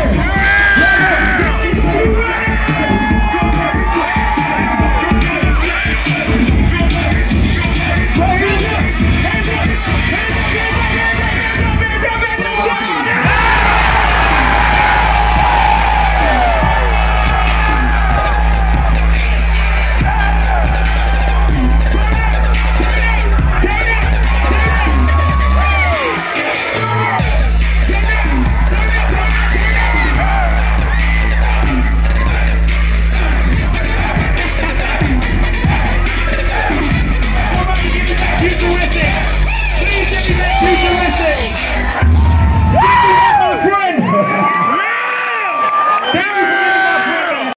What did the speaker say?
yeah